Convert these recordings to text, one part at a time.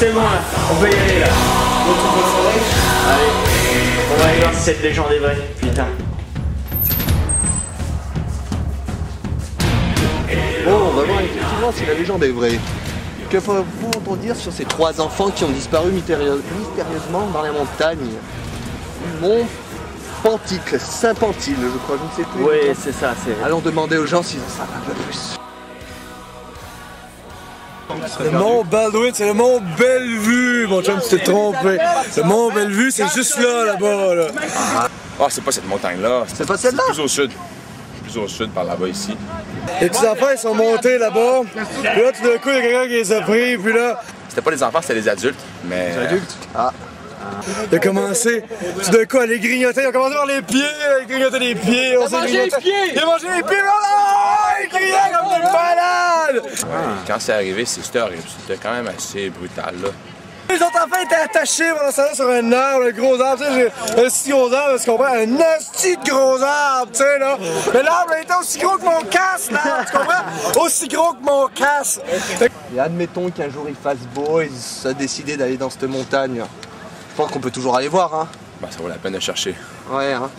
c'est bon là, on peut y aller là. Allez, on va aller voir si cette légende est vraie. Putain. Bon, on va voir effectivement si la légende est vraie. Que faut-on dire sur ces trois enfants qui ont disparu mystérieusement dans les montagnes? Mont Panticle, Saint-Pantile, je crois, je ne sais plus. Oui, c'est ça, c'est. Allons demander aux gens s'ils en savent un peu plus. Le mont Baldwin, c'est le mont Bellevue, mon chum, tu t'es trompé. Le mont Bellevue, c'est juste là, là-bas, là. Ah, c'est pas cette montagne-là. C'est pas celle-là? Plus au sud. Plus au sud, par là-bas, ici. Les petits enfants, ils sont montés là-bas. Puis là, tout d'un coup, il y a quelqu'un qui les a pris, puis là, C'était pas les enfants, c'était les adultes. Mais. Adultes? Ah, il a commencé, tout d'un coup, à les grignoter. Ils ont commencé par les pieds, à grignoter les pieds. On s'est grignoté. Il a mangé les pieds, là, il criait comme des malades. Quand c'est arrivé, c'est- c'était horrible. C'était quand même assez brutal, là. Les autres enfants étaient attachés pendant ça sur un arbre, un gros arbre, tu sais, j'ai un si gros arbre, tu comprends? Un asti de gros arbre, tu sais, là. Mais l'arbre était aussi gros que mon casse, là, tu comprends? Aussi gros que mon casse. et admettons qu'un jour il fasse beau et ils soient décidés d'aller dans cette montagne. Je pense qu'on peut toujours aller voir, hein. Ben, ça vaut la peine de chercher. Ouais, hein.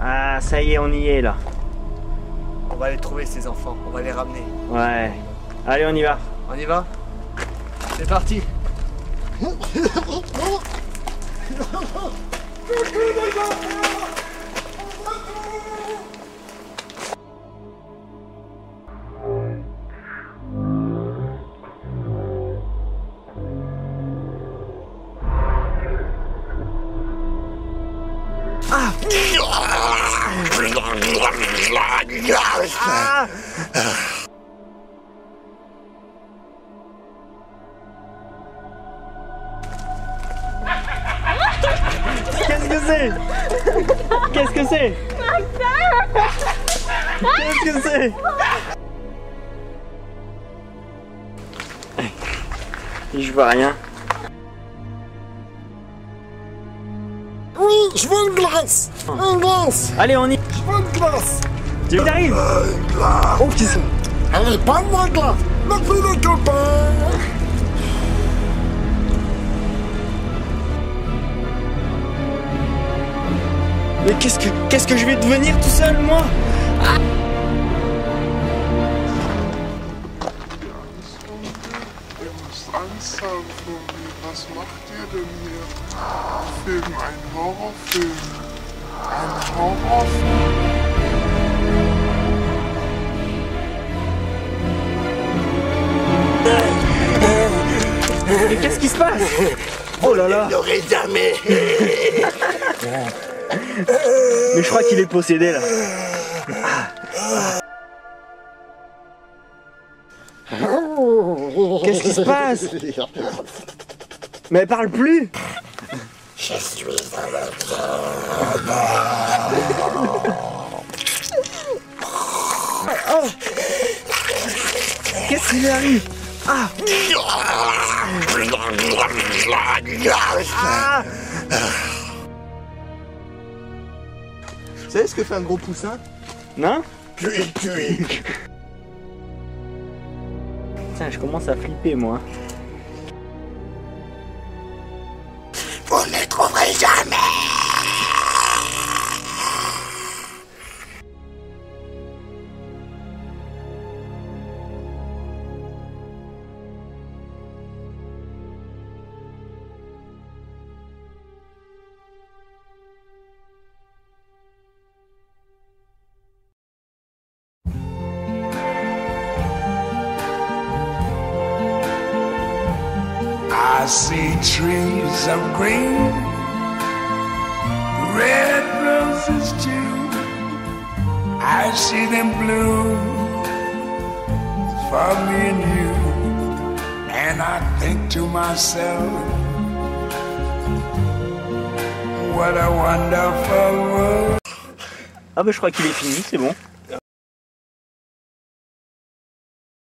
Ah, ça y est, on y est là. On va aller trouver ces enfants, on va les ramener. Ouais. Allez, on y va. On y va? C'est parti Qu'est-ce que c'est? Qu'est-ce que c'est? Qu'est-ce que c'est? Je vois rien. Oui, je veux une glace. Une glace. Allez, on y. Je veux une glace. Tu arrives Oh, qui c'est? Allez, pas de la glace. Merci les copains. Mais qu'est-ce que qu'est-ce que je vais devenir tout seul moi? Ihr müsst Angst haben vor mir. Was macht ihr denn hier? Film, ein Horrorfilm. Ein Horrorfilm. Mais qu'est-ce qui se passe? Oh là là. Jamais. Mais je crois qu'il est possédé là. Qu'est-ce qui se passe? Mais elle parle plus. Je suis Qu'est-ce qui lui arrive? Ah Vous savez ce que fait un gros poussin Non Puis, puis. Tiens, je commence à flipper moi. Vous ne trouverez jamais. I see trees of green, red roses too. I see them bloom for me and you. And I think to myself, what a wonderful world. Ah bah je crois qu'il est fini, c'est bon.